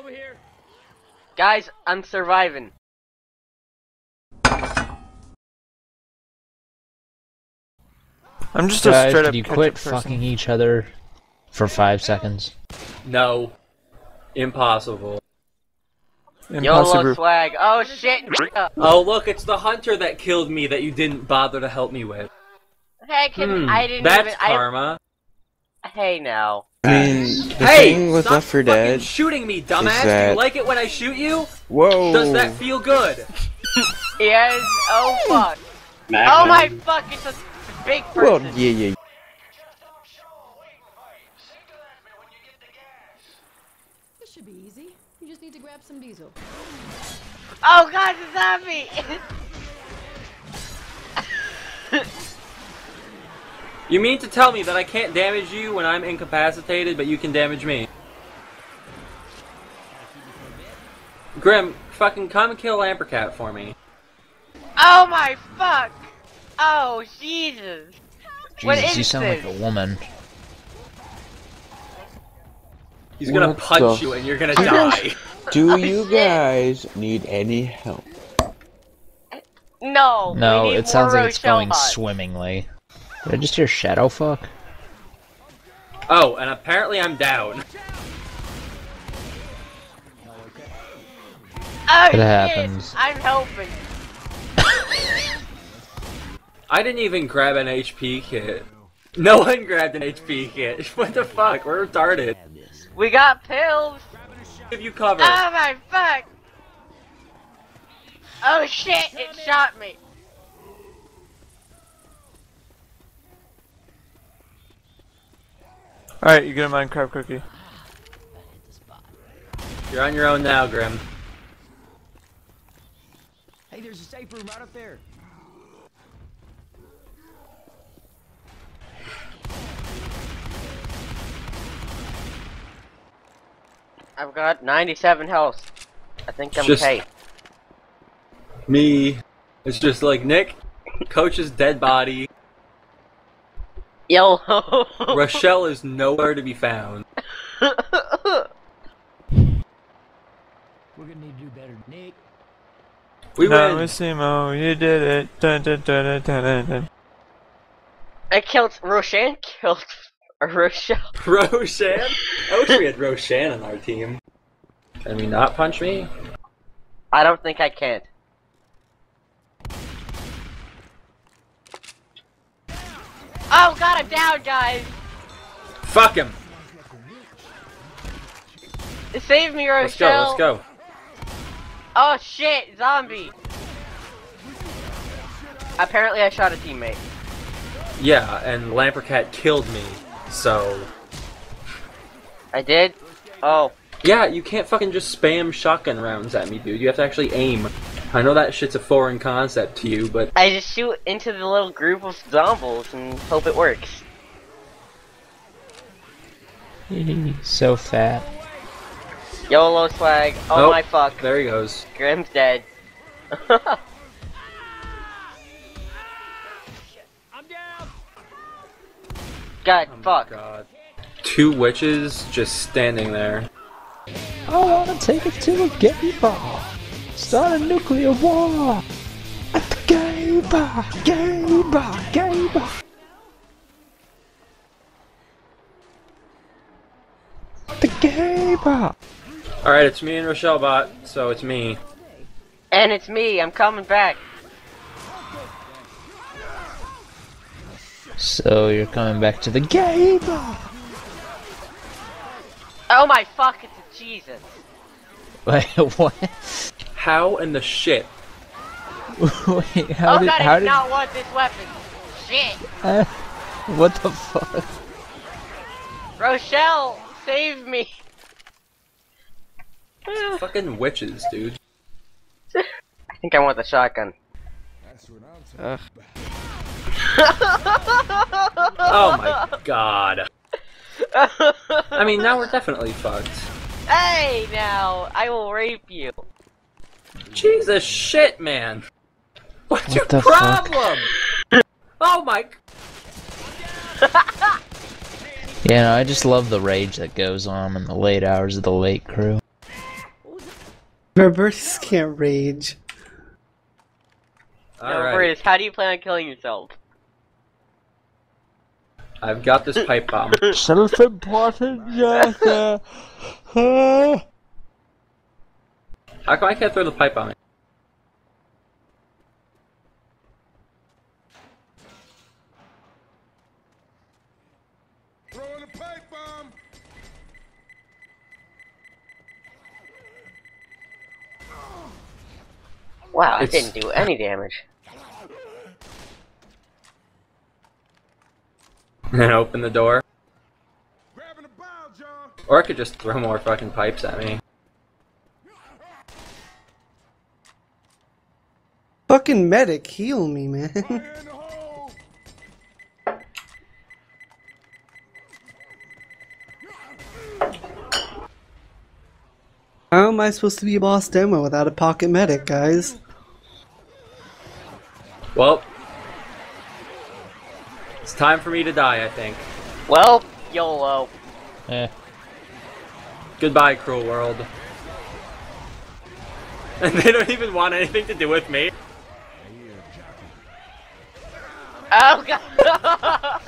over here. Guys, I'm surviving. I'm just a Guys, straight could up you quit fucking each other for five seconds? No. Impossible. YOLO swag. Oh shit. Oh, look, it's the hunter that killed me that you didn't bother to help me with. Hey, can Hmm, I didn't that's even. I, karma. hey now. I mean, the Hey, thing with stop Left 4 fucking Dead. shooting me, dumbass. Do that- you like it when I shoot you? Whoa! Does that feel good? Yes. Oh fuck. Oh my fuck! It's a big person. Well, yeah, yeah. This should be easy. You just need to grab some diesel. Oh god, it's a zombie. You mean to tell me that I can't damage you when I'm incapacitated, but you can damage me? Grimm, fucking come and kill Lamperkat for me. oh my fuck. Oh Jesus. What Jesus, is you sound this? like a woman. He's gonna What punch you and you're gonna fuck? die. Do Oh, you guys need any help? No. No, it sounds more like it's going Hot. swimmingly. Did I just hear shadow fuck? Oh, and apparently I'm down. Oh It shit. happens. I'm helping. I didn't even grab an HP kit. No one grabbed an HP kit. What the fuck? We're retarded. We got pills. Give you cover. Oh my fuck. Oh shit! It shot me. Alright, you get a Minecraft cookie. You're on your own now, Grimm. Hey, there's a safe room right up there. I've got 97 health. I think I'm Just- okay. Me. It's just like Nick, Coach's dead body. Yo. Rochelle is nowhere to be found. We're gonna need to do better, Nick. We no, win. Simo, you did it. Dun, dun, dun, dun, dun, dun, dun. I killed Roshan. Killed Rochelle. Roshan? I wish we had Roshan on our team. Can we not punch me? I don't think I can. Oh god, I'm down, guys. Fuck him! Save me, Rochelle. Let's go, let's go. Oh shit, zombie. Apparently, I shot a teammate. Yeah, and Lamperkat killed me, so... I did. Oh, Yeah, you can't fucking just spam shotgun rounds at me, dude. You have to actually aim. I know that shit's a foreign concept to you, but I just shoot into the little group of zombies and hope it works. so fat. YOLO swag. Oh Nope. my fuck. there he goes. Grimm's dead. I'm down. God, oh fuck. God. Two witches just standing there. I wanna take it to a gay bar. Start a nuclear war. At the gay bar, gay bar, gay bar. The gay bar. Alright, it's me and Rochelle bot, so it's me. And it's me. I'm coming back. So you're coming back to the gay bar. Oh my fuck! It's a Jesus. Wait, what? How in the shit? Wait, how oh did, god, how I did, not want this weapon. Shit. uh, what the fuck? Rochelle, save me. Fucking witches, dude. I think I want the shotgun. Oh my god. I mean, now we're definitely fucked. Hey, now I will rape you. Jesus shit, man. What's What your the fuck? problem? Oh my. Yeah, no, I just love the rage that goes on in the late hours of the Late Krew. Robertus can't rage. Yo, Alright, Bruce, how do you plan on killing yourself? I've got this pipe bomb. Self-important, Jessica. How come I can't throw the pipe on bomb? Wow, it It's- didn't do any damage. And then open the door. Or I could just throw more fucking pipes at me. Fucking medic, heal me, man. How am I supposed to be a boss demo without a pocket medic, guys? Well, it's time for me to die, I think. Well, YOLO. Eh. Goodbye, cruel world. And they don't even want anything to do with me. Oh god!